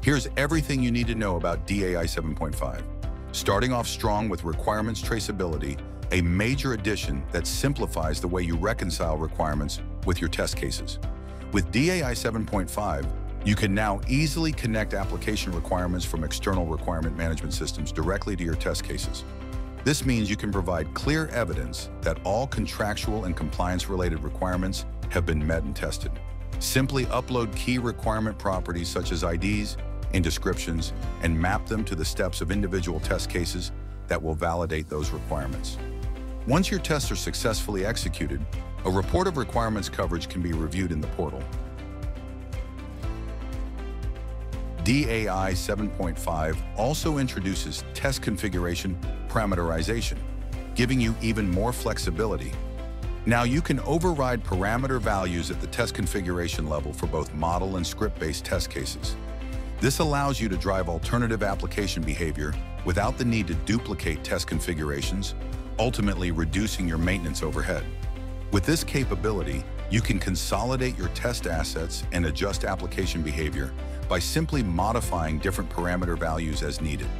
Here's everything you need to know about DAI 7.5. Starting off strong with requirements traceability, a major addition that simplifies the way you reconcile requirements with your test cases. With DAI 7.5, you can now easily connect application requirements from external requirement management systems directly to your test cases. This means you can provide clear evidence that all contractual and compliance-related requirements have been met and tested. Simply upload key requirement properties such as IDs and descriptions and map them to the steps of individual test cases that will validate those requirements. Once your tests are successfully executed, a report of requirements coverage can be reviewed in the portal. DAI 7.5 also introduces test configuration parameterization, giving you even more flexibility. Now you can override parameter values at the test configuration level for both model and script-based test cases. This allows you to drive alternative application behavior without the need to duplicate test configurations, ultimately reducing your maintenance overhead. With this capability, you can consolidate your test assets and adjust application behavior by simply modifying different parameter values as needed.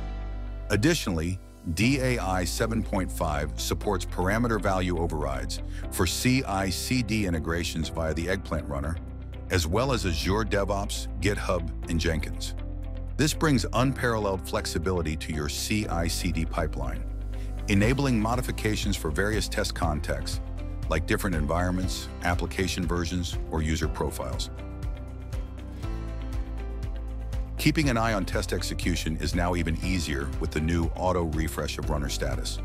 Additionally, DAI 7.5 supports parameter value overrides for CI-CD integrations via the Eggplant runner, as well as Azure DevOps, GitHub, and Jenkins. This brings unparalleled flexibility to your CI-CD pipeline, enabling modifications for various test contexts, like different environments, application versions, or user profiles. Keeping an eye on test execution is now even easier with the new auto refresh of runner status.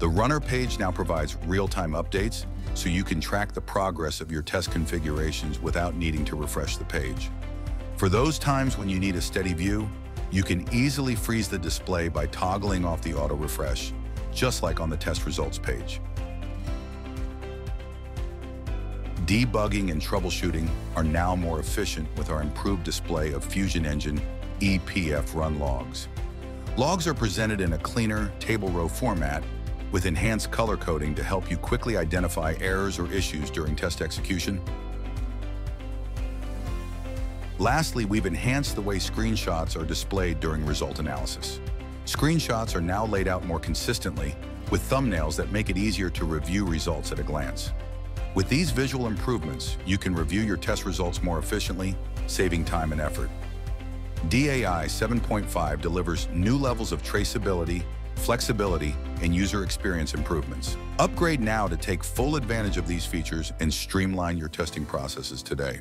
The runner page now provides real-time updates so you can track the progress of your test configurations without needing to refresh the page. For those times when you need a steady view, you can easily freeze the display by toggling off the auto refresh, just like on the test results page. Debugging and troubleshooting are now more efficient with our improved display of Fusion Engine EPF run logs. Logs are presented in a cleaner table row format with enhanced color coding to help you quickly identify errors or issues during test execution. Lastly, we've enhanced the way screenshots are displayed during result analysis. Screenshots are now laid out more consistently with thumbnails that make it easier to review results at a glance. With these visual improvements, you can review your test results more efficiently, saving time and effort. DAI 7.5 delivers new levels of traceability, flexibility, and user experience improvements. Upgrade now to take full advantage of these features and streamline your testing processes today.